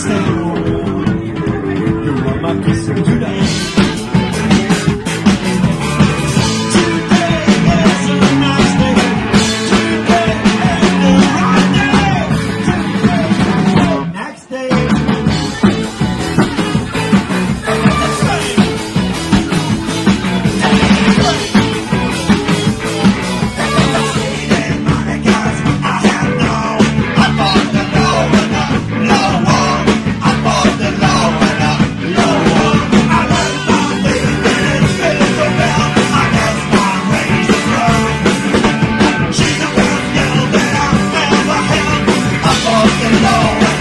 Marseille. Le roi Marc, c'est du No.